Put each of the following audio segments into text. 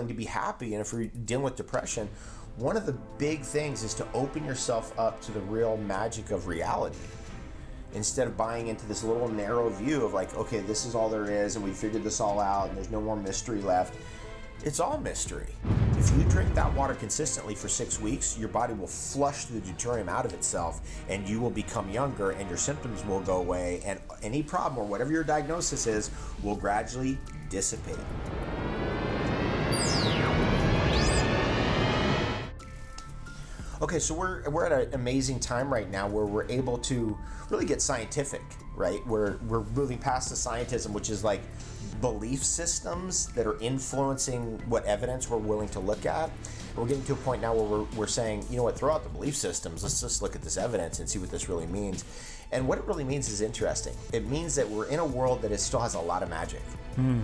struggling to be happy and if you're dealing with depression, one of the big things is to open yourself up to the real magic of reality instead of buying into this little narrow view of like, okay, this is all there is, and we figured this all out, and there's no more mystery left. It's all mystery. If you drink that water consistently for six weeks, your body will flush the deuterium out of itself, and you will become younger, and your symptoms will go away, and any problem or whatever your diagnosis is will gradually dissipate. Okay, so we're we're at an amazing time right now where we're able to really get scientific, right? We're we're moving past the scientism, which is like belief systems that are influencing what evidence we're willing to look at. We're getting to a point now where we're, we're saying, you know what, throw out the belief systems. Let's just look at this evidence and see what this really means. And what it really means is interesting. It means that we're in a world that is, still has a lot of magic, hmm.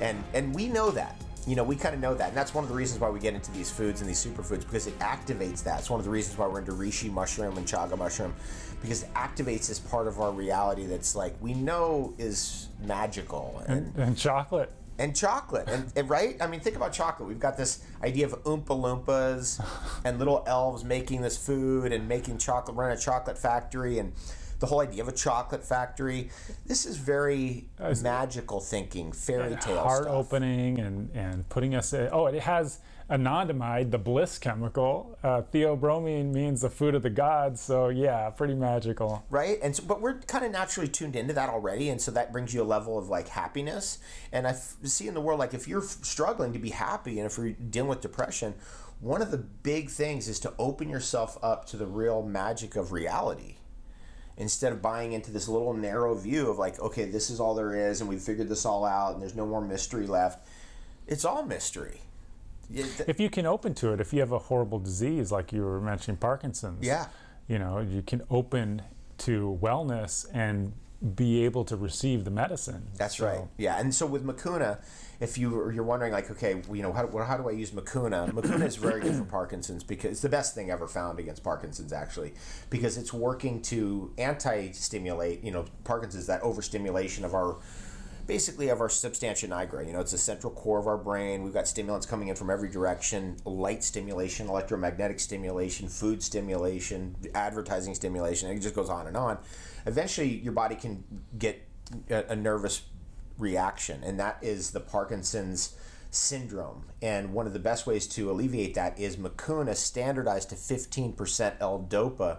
and and we know that you know, we kind of know that. And that's one of the reasons why we get into these foods and these superfoods because it activates that. It's one of the reasons why we're into reishi mushroom and chaga mushroom because it activates this part of our reality that's like we know is magical and, and, and chocolate. and chocolate. And, and right? I mean, think about chocolate. We've got this idea of Oompa Loompas and little elves making this food and making chocolate, running a chocolate factory and the whole idea of a chocolate factory. This is very magical thinking, fairy tale heart stuff. opening and, and putting us in. Oh, it has anandamide, the bliss chemical. Uh, theobromine means the food of the gods. So, yeah, pretty magical. right and so, but we're kind of naturally tuned into that already and so that brings you a level of like happiness and i f- see in the world like if you're f- struggling to be happy and if you're dealing with depression one of the big things is to open yourself up to the real magic of reality instead of buying into this little narrow view of like okay this is all there is and we've figured this all out and there's no more mystery left it's all mystery If you can open to it, if you have a horrible disease like you were mentioning Parkinson's, Yeah. you know, you can open to wellness and be able to receive the medicine. That's So- right. Yeah, and so with Mucuna, if you you're wondering like, okay, you know, how, how do I use Mucuna? Mucuna is very good for Parkinson's because it's the best thing ever found against Parkinson's actually, because it's working to anti-stimulate. You know, Parkinson's that overstimulation of our basically of our substantia nigra. You know, it's the central core of our brain. We've got stimulants coming in from every direction: light stimulation, electromagnetic stimulation, food stimulation, advertising stimulation. It just goes on and on. Eventually, your body can get a, a nervous reaction, and that is the Parkinson's syndrome. And one of the best ways to alleviate that is Mucuna standardized to 15% L-DOPA.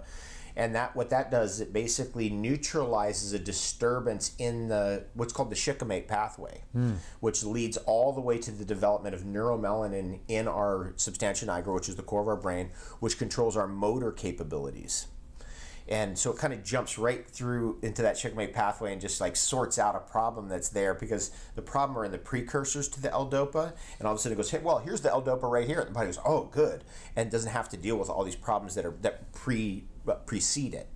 And that what that does, is it basically neutralizes a disturbance in the what's called the shikimate pathway, hmm. which leads all the way to the development of neuromelanin in our substantia nigra, which is the core of our brain, which controls our motor capabilities. And so it kind of jumps right through into that shikimate pathway and just like sorts out a problem that's there because the problem are in the precursors to the L-DOPA and all of a sudden it goes hey well here's the L-DOPA right here. And the body goes oh good. And doesn't have to deal with all these problems that are that pre uh, precede it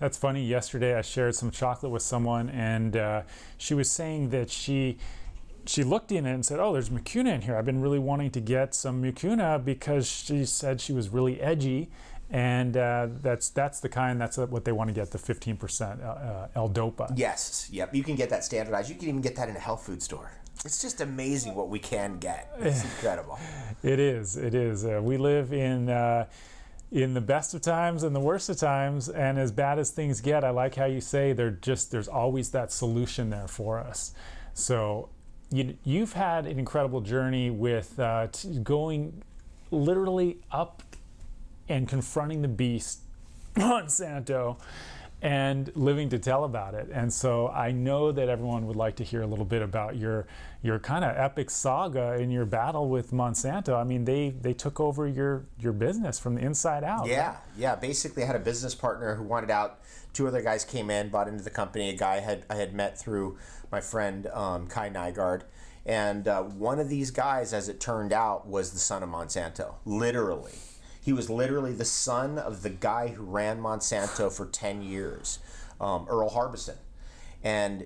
That's funny. Yesterday, I shared some chocolate with someone, and uh, she was saying that she she looked in it and said, "Oh, there's mucuna in here. I've been really wanting to get some mucuna because she said she was really edgy, and uh, that's that's the kind that's what they want to get the 15% uh, uh, L-DOPA." yes yep you can get that standardized you can even get that in a health food store it's just amazing what we can get it's incredible It is. It is. Uh, we live in uh, in the best of times and the worst of times, and as bad as things get, I like how you say they're just there's always that solution there for us. So you, you've had an incredible journey with uh, going literally up and confronting the beast, Monsanto, and living to tell about it. And so I know that everyone would like to hear a little bit about your your kind of epic saga in your battle with Monsanto. I mean, they they took over your your business from the inside out. Yeah, yeah. Basically, I had a business partner who wanted out. Two other guys came in, bought into the company. A guy had I had met through my friend um, Kai Nygaard, and uh, one of these guys, as it turned out, was the son of Monsanto. Literally, he was literally the son of the guy who ran Monsanto for ten years, um, Earle Harbison. And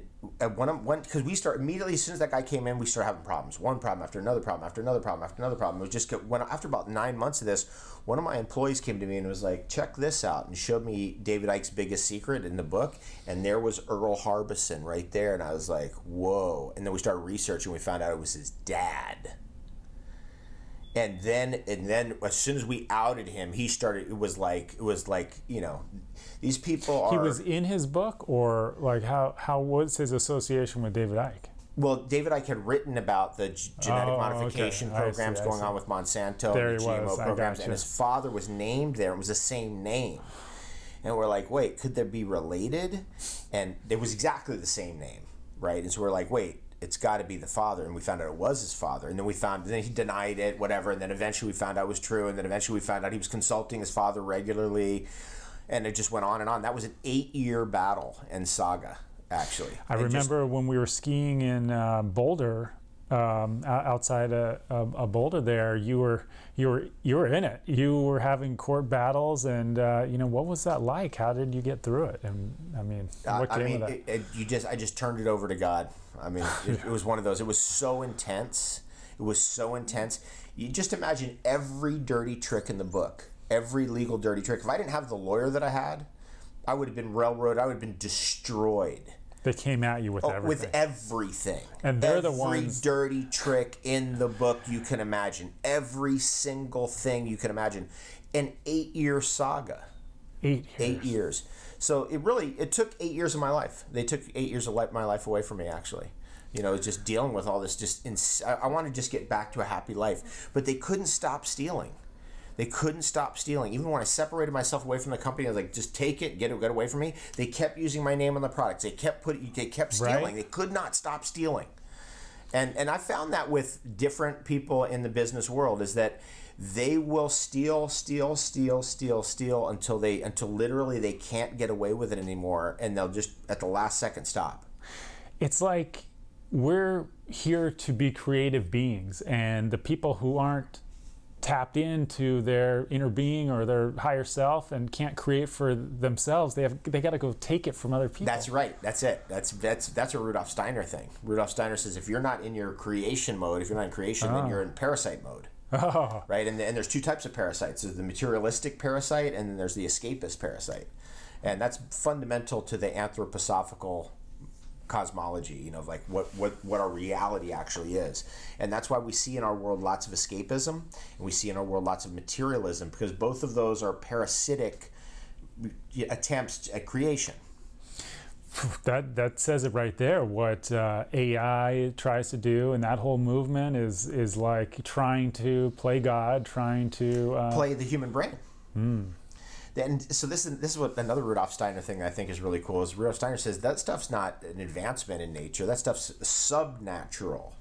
one because we start immediately as soon as that guy came in, we start having problems. One problem after another problem after another problem after another problem. It was just when after about nine months of this, one of my employees came to me and was like, "Check this out," and showed me David Icke's biggest secret in the book, and there was Earle Harbison right there, and I was like, "Whoa!" And then we started researching. We found out it was his dad. And then and then as soon as we outed him, he started. It was like it was like you know, these people are. He was in his book, or like how how was his association with David Icke? Well, David Icke had written about the genetic Oh, modification okay. Programs see, going on with Monsanto, There and the he GMO was. Programs, and his father was named there. It was the same name, and we're like, wait, could they be related? And it was exactly the same name, right? And so we're like, wait, it's got to be the father, and we found out it was his father, and then we found, then he denied it, whatever, and then eventually we found out it was true, and then eventually we found out he was consulting his father regularly, and it just went on and on. That was an eight-year battle and saga, actually. I just- remember when we were skiing in uh, Boulder, um, outside a, a, a Boulder. There, you were you were you were in it. You were having court battles, and uh, you know what was that like? How did you get through it? And I mean, I- what I mean, of that? it, it, you just I just turned it over to God. I mean, it, it was one of those. It was so intense. It was so intense. You just imagine every dirty trick in the book, every legal dirty trick. If I didn't have the lawyer that I had, I would have been railroaded. I would have been destroyed they came at you with everything. Oh, with everything. And they're the ones. every dirty trick in the book you can imagine. Every single thing you can imagine. An eight-year saga eight years. eight years. So it really it took eight years of my life. They took eight years of li- my life away from me. Actually, you know, just dealing with all this. Just ins- I, I want to just get back to a happy life, but they couldn't stop stealing. They couldn't stop stealing. Even when I separated myself away from the company, I was like, "Just take it, get it, get away from me." They kept using my name on the products. They kept putting, they kept stealing. Right. They could not stop stealing and and I found that with different people in the business world is that they will steal, steal, steal, steal, steal until they until literally they can't get away with it anymore, and they'll just at the last second stop. it's like we're here to be creative beings and the people who aren't tapped into their inner being or their higher self and can't create for themselves they have they got to go take it from other people That's right. That's it. That's that's that's a Rudolf Steiner thing. Rudolf Steiner says if you're not in your creation mode, if you're not in creation, then ah. you're in parasite mode. oh right? And, and there's two types of parasites. There's the materialistic parasite, and then there's the escapist parasite, and that's fundamental to the anthroposophical cosmology. You know, like what what what our reality actually is, and that's why we see in our world lots of escapism, and we see in our world lots of materialism because both of those are parasitic attempts at creation. that that says it right there what uh, ai tries to do and that whole movement is is like trying to play god trying to uh, play the human brain. And so this is this is what another Rudolf Steiner thing I think is really cool is Rudolf Steiner says that stuff's not an advancement in nature. That stuff's subnatural.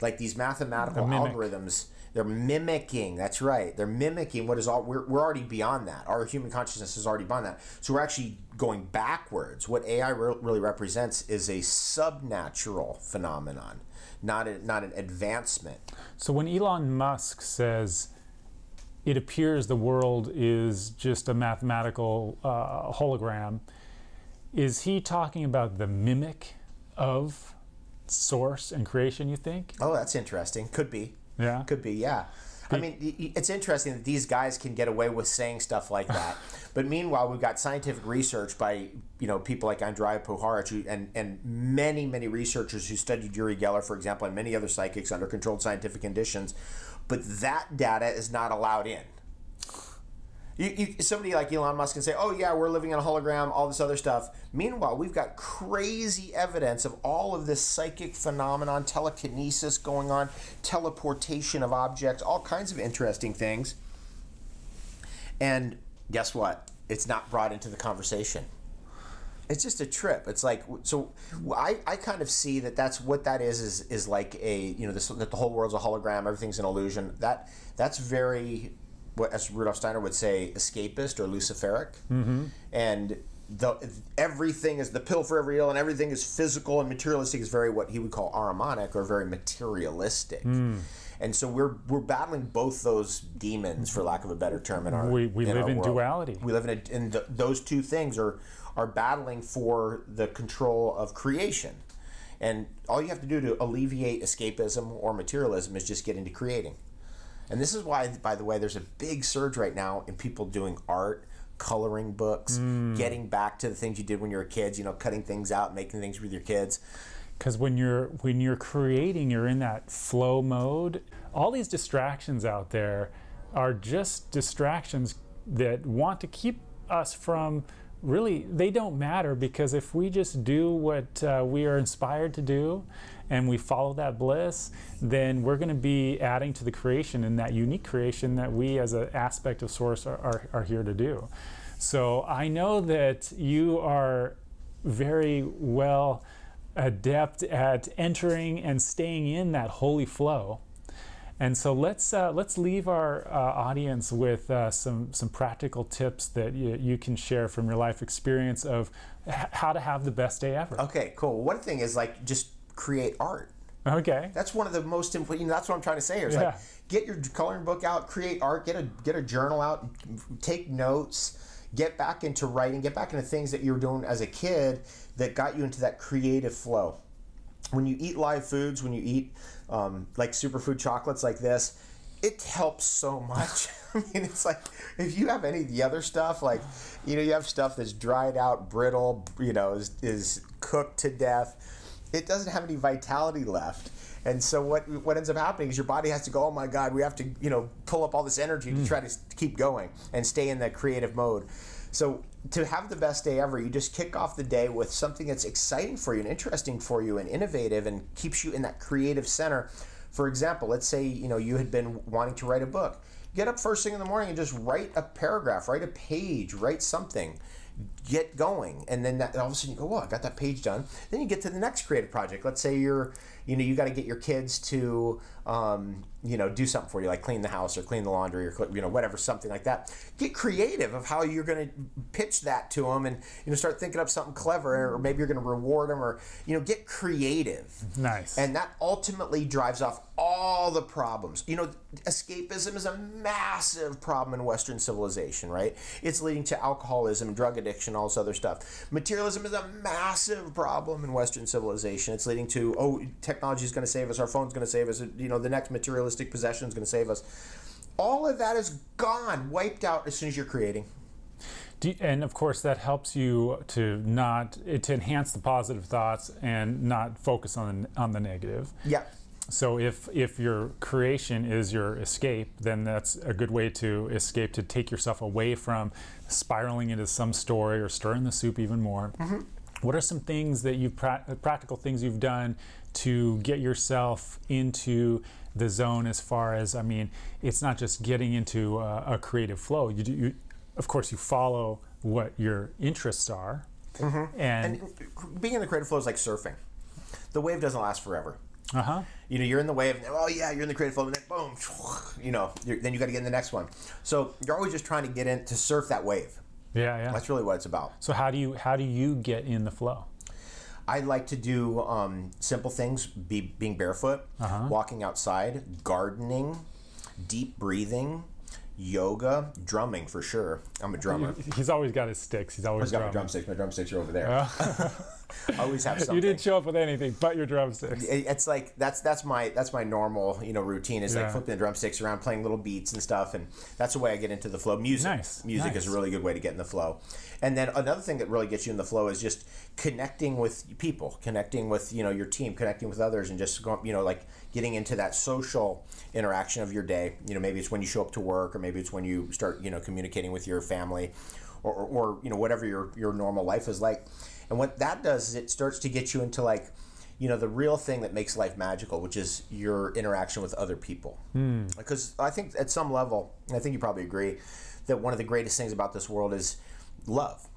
Like these mathematical algorithms, they're mimicking. That's right. They're mimicking what is all. We're, we're already beyond that. Our human consciousness is already beyond that. So we're actually going backwards. What AI re- really represents is a subnatural phenomenon, not a, not an advancement. So when Elon Musk says it appears the world is just a mathematical uh, hologram, is he talking about the mimic of source and creation, you think? Oh, that's interesting. Could be. Yeah. Could be, yeah. I mean, it's interesting that these guys can get away with saying stuff like that. but meanwhile, we've got scientific research by you know people like Andrija Puharich who, and and many many researchers who studied Uri Geller, for example, and many other psychics under controlled scientific conditions. But that data is not allowed in. You, you, somebody like Elon Musk can say, "Oh yeah, we're living in a hologram," all this other stuff. Meanwhile, we've got crazy evidence of all of this psychic phenomenon, telekinesis going on, teleportation of objects, all kinds of interesting things. And guess what? It's not brought into the conversation. It's just a trip. It's like so. I, I kind of see that that's what that is is is like a you know this that the whole world's a hologram, everything's an illusion. That that's very what as Rudolf Steiner would say escapist or luciferic, mm-hmm. and the everything is the pill for every ill, and everything is physical and materialistic is very what he would call ahrimanic or very materialistic. And so we're we're battling both those demons, for lack of a better term, in our We- we in live our in world. duality. We live in a, and th those two things are are battling for the control of creation. And all you have to do to alleviate escapism or materialism is just get into creating. And this is why, by the way, there's a big surge right now in people doing art, coloring books, Hmm. getting back to the things you did when you were kids. You know, cutting things out, making things with your kids. Because when you're when you're creating you're in that flow mode. All these distractions out there are just distractions that want to keep us from really they don't matter because if we just do what uh, we are inspired to do and we follow that bliss then we're going to be adding to the creation and that unique creation that we as an aspect of source are, are, are here to do. So i know that you are very well adept at entering and staying in that holy flow and so let's uh, let's leave our uh, audience with uh, some some practical tips that you, you, can share from your life experience of how to have the best day ever. Okay, cool. One thing is like just create art. Okay. That's one of the most important. You know, that's what I'm trying to say here. It's Yeah. like get your coloring book out, create art, get a get a journal out, take notes, get back into writing, get back into things that you were doing as a kid that got you into that creative flow. When you eat live foods, when you eat um, like superfood chocolates like this, it helps so much. I mean, it's like if you have any of the other stuff, like you know, you have stuff that's dried out, brittle, you know, is, is cooked to death. It doesn't have any vitality left. And so what what ends up happening is your body has to go, oh my God, we have to you know pull up all this energy to hmm. try to keep going and stay in that creative mode. So to have the best day ever, you just kick off the day with something that's exciting for you and interesting for you and innovative and keeps you in that creative center. For example, let's say you know you had been wanting to write a book. Get up first thing in the morning and just write a paragraph, write a page, write something. Get going, and then that, all of a sudden you go, "Well, I got that page done." Then you get to the next creative project. Let's say you're, you know, you got to get your kids to, um, you know, do something for you, like clean the house or clean the laundry or you know whatever, something like that. Get creative of how you're going to pitch that to them, and you know, start thinking up something clever, or maybe you're going to reward them, or you know, get creative. Nice. And that ultimately drives off all the problems. You know, escapism is a massive problem in Western civilization, right? It's leading to alcoholism, drug addiction, all this other stuff. Materialism is a massive problem in Western civilization. It's leading to, oh, technology is going to save us, our phone's going to save us, you know, the next materialistic possession is going to save us. All of that is gone, wiped out as soon as you're creating. You- and of course, that helps you to not to enhance the positive thoughts and not focus on on the negative. Yeah. So if if your creation is your escape, then that's a good way to escape to take yourself away from spiraling into some story or stirring the soup even more. Mm-hmm. What are some things that you've pra- practical things you've done to get yourself into the zone? As far as I mean, it's not just getting into a, a creative flow. You, do, you, of course, you follow what your interests are, and, And being in the creative flow is like surfing. The wave doesn't last forever. uh huh. You know, you're in the wave, and oh yeah, you're in the creative flow, and then boom, you know, then you got to get in the next one. So you're always just trying to get in to surf that wave. Yeah, yeah. That's really what it's about. So how do you how do you get in the flow? I like to do um, simple things: be being barefoot, walking outside, gardening, deep breathing, yoga, drumming for sure. I'm a drummer. He's always got his sticks. He's always got my drumsticks. My drumsticks are over there. I always have something. You didn't show up with anything but your drumsticks. It's like that's that's my that's my normal you know routine is Yeah. like flipping the drumsticks around playing little beats and stuff and that's the way I get into the flow. Music. Nice, music is a really good way to get in the flow. And then another thing that really gets you in the flow is just connecting with people connecting with you know your team connecting with others and just going you know like getting into that social interaction of your day. You know maybe it's when you show up to work or maybe it's when you start you know communicating with your family or, or, or you know whatever your your normal life is like and what that does is it starts to get you into like you know the real thing that makes life magical which is your interaction with other people. Because i think at some level and i think you probably agree that one of the greatest things about this world is love.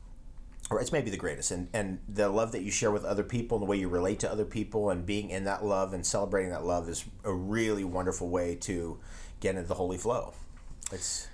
Or it's maybe the greatest and and the love that you share with other people and the way you relate to other people and being in that love and celebrating that love is a really wonderful way to get into the holy flow. It's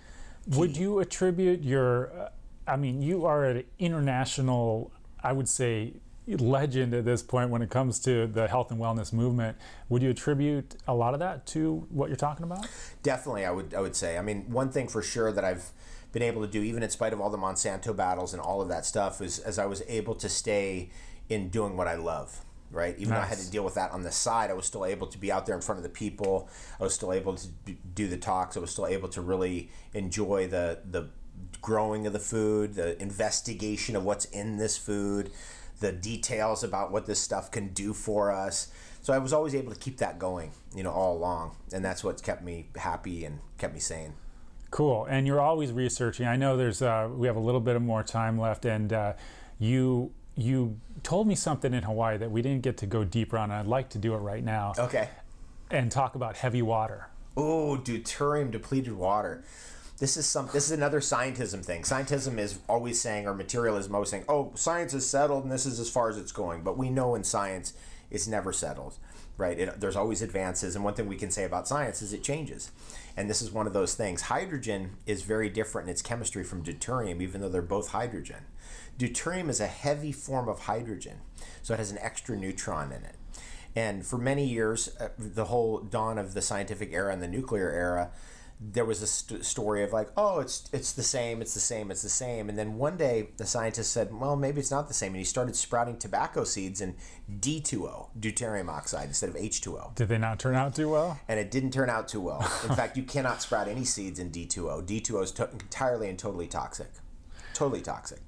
Would you attribute your? Uh, I mean, you are an international, I would say, legend at this point when it comes to the health and wellness movement. Would you attribute a lot of that to what you're talking about? Definitely, I would I would say. I mean, one thing for sure that I've been able to do, even in spite of all the Monsanto battles and all of that stuff, is as I was able to stay in doing what I love. Right, even though I had to deal with that on the side, I was still able to be out there in front of the people. I was still able to do the talks. I was still able to really enjoy the the growing of the food, the investigation of what's in this food, the details about what this stuff can do for us, So I was always able to keep that going, you know, all along, and that's what's kept me happy and kept me sane. Cool. And you're always researching. I know there's uh, we have a little bit of more time left, and uh, you you told me something in Hawaii that we didn't get to go deeper on. And I'd like to do it right now Okay. and talk about heavy water. Oh, deuterium depleted water. This is some. This is another scientism thing. Scientism is always saying, or materialism always saying, "Oh, science is settled, and this is as far as it's going." But we know in science, it's never settled, right? It, there's always advances, and one thing we can say about science is it changes, and this is one of those things. Hydrogen is very different in its chemistry from deuterium, even though they're both hydrogen. Deuterium is a heavy form of hydrogen, so it has an extra neutron in it. And for many years, uh, the whole dawn of the scientific era and the nuclear era, there was a st- story of like, oh, it's it's the same, it's the same, it's the same. And then one day, the scientist said, well, maybe it's not the same, and he started sprouting tobacco seeds in D2O, deuterium oxide, instead of H2O. Did they not turn out too well? And it didn't turn out too well. In fact, you cannot sprout any seeds in D2O. D2O is to- entirely and totally toxic, totally toxic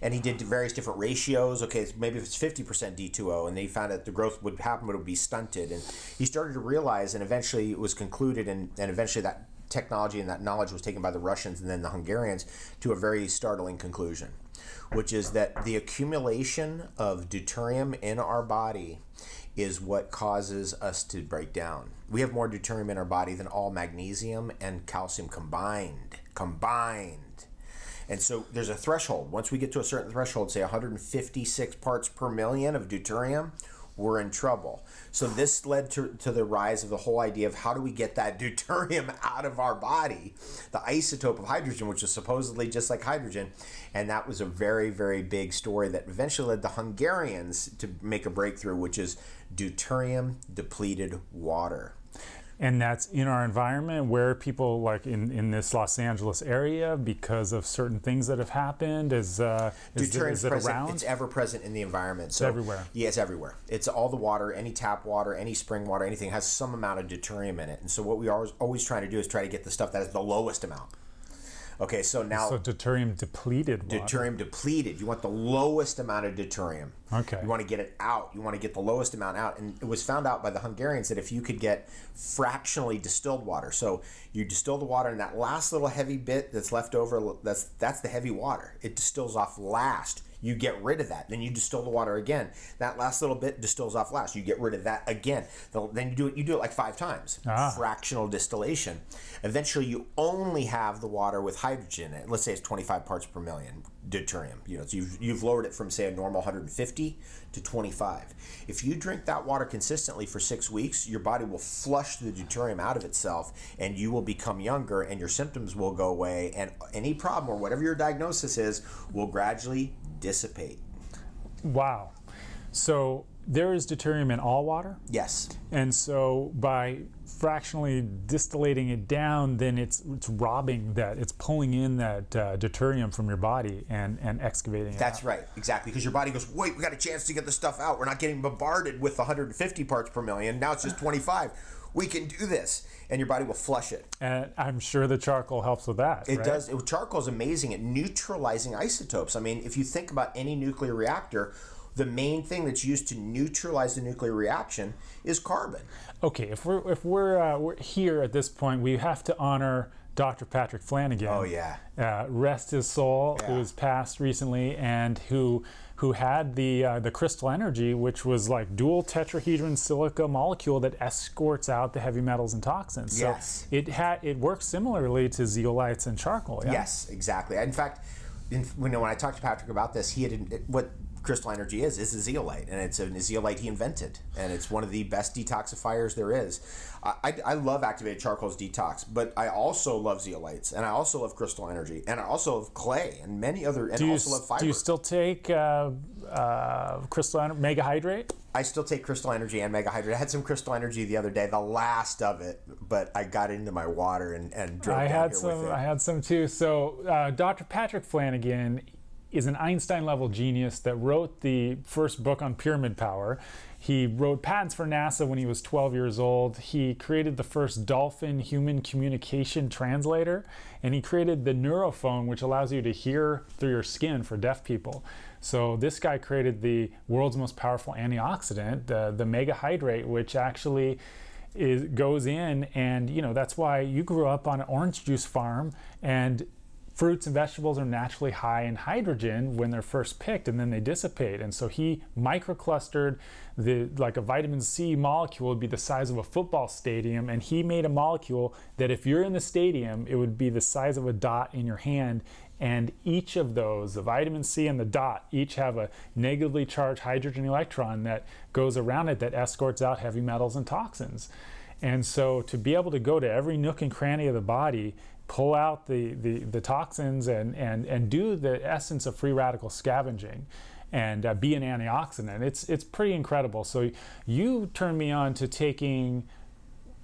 and he did various different ratios. Okay, maybe if it's fifty percent D2O, and they found that the growth would happen, but it would be stunted. And he started to realize, and eventually it was concluded, and, and eventually that technology and that knowledge was taken by the Russians and then the Hungarians to a very startling conclusion, which is that the accumulation of deuterium in our body is what causes us to break down. We have more deuterium in our body than all magnesium and calcium combined. Combined. And so there's a threshold. Once we get to a certain threshold, say 156 parts per million of deuterium, we're in trouble. So this led to, to the rise of the whole idea of how do we get that deuterium out of our body, the isotope of hydrogen, which is supposedly just like hydrogen. And that was a very, very big story that eventually led the Hungarians to make a breakthrough, which is deuterium depleted water and that's in our environment where people like in, in this Los Angeles area because of certain things that have happened is uh, is, it, is it present, around? it's ever present in the environment. So it's everywhere. yeah it's everywhere. It's all the water any tap water any spring water anything has some amount of deuterium in it. And so what we are always, always trying to do is try to get the stuff that has the lowest amount Okay, so now so deuterium depleted water. deuterium depleted. You want the lowest amount of deuterium. Okay. You want to get it out. You want to get the lowest amount out. And it was found out by the Hungarians that if you could get fractionally distilled water, so you distill the water and that last little heavy bit that's left over, that's that's the heavy water. It distills off last you get rid of that. Then you distill the water again. That last little bit distills off last. You get rid of that again. Then you do it. You do it like five times. Ah. Fractional distillation. Eventually, you only have the water with hydrogen. in it. Let's say it's 25 parts per million deuterium. You know, so you've, you've lowered it from say a normal 150 to 25. If you drink that water consistently for six weeks, your body will flush the deuterium out of itself, and you will become younger, and your symptoms will go away, and any problem or whatever your diagnosis is will gradually dissipate. Wow. So there is deuterium in all water? Yes. And so by fractionally distillating it down, then it's it's robbing that, it's pulling in that uh, deuterium from your body and, and excavating it. That's out. right, exactly. Because your body goes, wait, we got a chance to get the stuff out. We're not getting bombarded with 150 parts per million. Now it's just 25. We can do this. And your body will flush it. And I'm sure the charcoal helps with that. It right? does. It, charcoal is amazing at neutralizing isotopes. I mean, if you think about any nuclear reactor, the main thing that's used to neutralize the nuclear reaction is carbon. Okay, if we're if we're, uh, we're here at this point, we have to honor Dr. Patrick Flanagan. Oh yeah. Uh, rest his soul, Yeah. who was passed recently, and who who had the uh, the crystal energy, which was like dual tetrahedron silica molecule that escorts out the heavy metals and toxins. So Yes. it had it works similarly to zeolites and charcoal. Yeah? Yes, exactly. In fact, in, when, when I talked to Patrick about this, he had what crystal energy is is a zeolite, and it's a zeolite he invented, and it's one of the best detoxifiers there is. I, I, I love activated charcoals detox, but I also love zeolites, and I also love crystal energy, and I also love clay, and many other, and Do you, love fiber. do you still take uh, uh, crystal mega hydrate? I still take crystal energy and mega hydrate. I had some crystal energy the other day, the last of it, but I got into my water and, and drove I had some. I had some too. So, uh, Dr. Patrick Flanagan, is an Einstein level genius that wrote the first book on pyramid power. He wrote patents for NASA when he was 12 years old. He created the first dolphin human communication translator, and he created the neurophone, which allows you to hear through your skin for deaf people. So this guy created the world's most powerful antioxidant, the mega hydrate, which actually is, goes in, and you know that's why you grew up on an orange juice farm, and fruits and vegetables are naturally high in hydrogen when they're first picked and then they dissipate. And so he microclustered the like a vitamin c molecule would be the size of a football stadium and he made a molecule that if you're in the stadium it would be the size of a dot in your hand. And each of those the vitamin c and the dot each have a negatively charged hydrogen electron that goes around it that escorts out heavy metals and toxins. And so to be able to go to every nook and cranny of the body pull out the, the, the toxins and, and, and do the essence of free radical scavenging and uh, be an antioxidant. It's, it's pretty incredible. So you turned me on to taking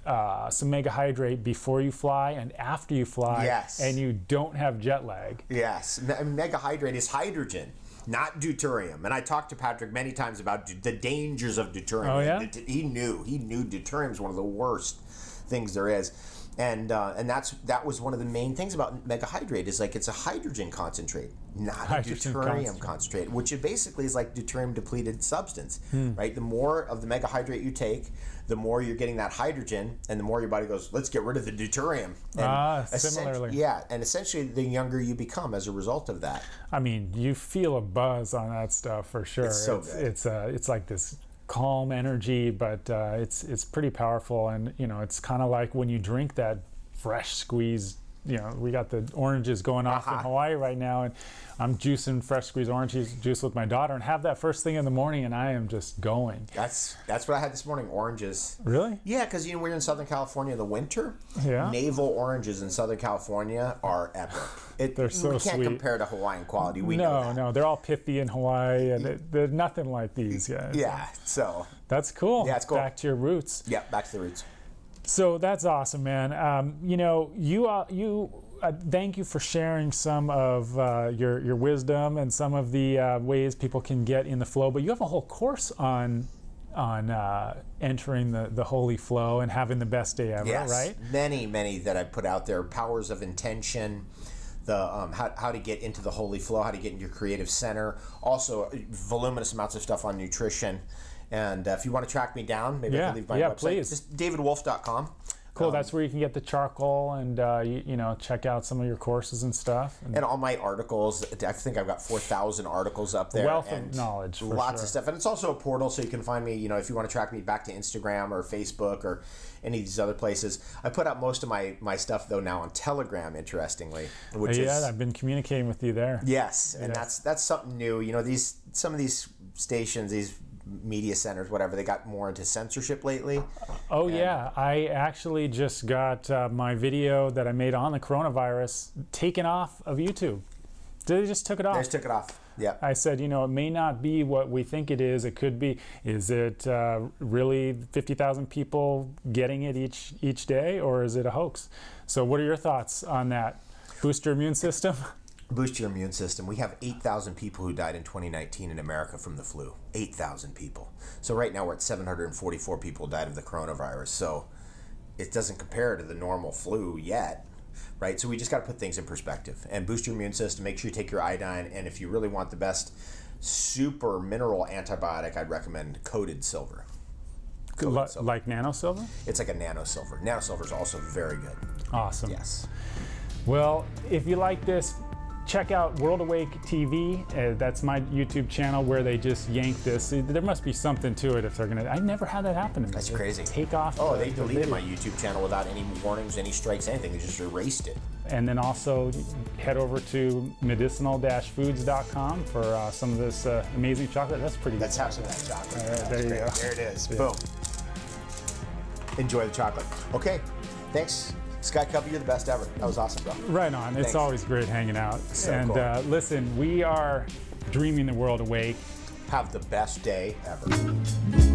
uh, some mega hydrate before you fly and after you fly, Yes. and you don't have jet lag. Yes, Me- mega hydrate is hydrogen, not deuterium. And I talked to Patrick many times about the dangers of deuterium. Oh, yeah? He knew. He knew deuterium is one of the worst things there is. And uh, and that's that was one of the main things about mega hydrate is like it's a hydrogen concentrate, not Hydrogen a deuterium concentrate. concentrate, which it basically is like deuterium depleted substance, Hmm. right? The more of the mega hydrate you take, the more you're getting that hydrogen, and the more your body goes, let's get rid of the deuterium. And Ah, similarly. yeah, and essentially, the younger you become as a result of that. I mean, you feel a buzz on that stuff for sure. It's so it's, good. It's, uh, it's like this calm energy, but uh, it's it's pretty powerful, and you know, it's kind of like when you drink that fresh squeezed. You know, we got the oranges going off in Uh-huh. Hawaii right now, and I'm juicing fresh squeezed orange juice- with my daughter, and have that first thing in the morning, and I am just going. That's that's what I had this morning. Oranges. Really? Yeah, because you know we're in Southern California in the winter. Yeah. Navel oranges in Southern California are epic. It, They're so we can't sweet. compare to Hawaiian quality. We know No, no, they're all pithy in Hawaii, and it, they're nothing like these guys. Yeah. So That's cool. Yeah, it's cool. Back to your roots. yeah, back to the roots. So that's awesome, man. Um, you know, you uh, you uh, thank you for sharing some of uh, your your wisdom and some of the uh, ways people can get in the flow. But you have a whole course on on uh, entering the the holy flow and having the best day ever, Yes. right? Many, many that I put out there. Powers of intention. The um, how, how to get into the holy flow, how to get into your creative center. Also, voluminous amounts of stuff on nutrition. And uh, if you want to track me down, maybe I can leave my yeah, website. please. Just davidwolfe.com. Cool. that's where you can get the charcoal and uh, you, you know check out some of your courses and stuff. And and all my articles. I think I've got four thousand articles up there. Wealth of and knowledge, lots sure. of stuff, and it's also a portal, so you can find me. You know, if you want to track me back to Instagram or Facebook or any of these other places. I put out most of my my stuff though now on Telegram. Interestingly, which yeah, is I've been communicating with you there. yes, and that's that's something new. You know, these some of these stations, these media centers, whatever, they got more into censorship lately. Oh yeah, I actually just got uh, my video that I made on the coronavirus taken off of YouTube. They just took it off. They just took it off. Yeah. I said, you know, it may not be what we think it is. It could be. Is it uh, really fifty thousand people getting it each each day, or is it a hoax? So, what are your thoughts on that? Boost your immune system. boost your immune system. We have 8,000 people who died in 2019 in America from the flu. 8,000 people. So right now we're at 744 people died of the coronavirus. So it doesn't compare to the normal flu yet, right? So we just got to put things in perspective and boost your immune system. Make sure you take your iodine. And if you really want the best super mineral antibiotic, I'd recommend coated silver. Coated silver. like nano silver. It's like a nano silver. Nano silver is also very good. Awesome. Yes. Well, if you like this, check out World Awake TV. Uh, that's my YouTube channel where they just yank this. There must be something to it if they're gonna. I never had that happen to me. That's They crazy. Take off. Oh, the- they deleted video. my YouTube channel without any warnings, any strikes, anything. They just erased it. And then also head over to medicinal-foods.com for uh, some of this uh, amazing chocolate. That's pretty. Let's have some of that chocolate. Right, there you great. go. There it is. Boom. Enjoy the chocolate. Okay. Thanks, Sky Cubby. You're the best ever. That was awesome, bro. Right on. It's always great hanging out. So and cool. uh, listen, we are dreaming the world awake. Have the best day ever.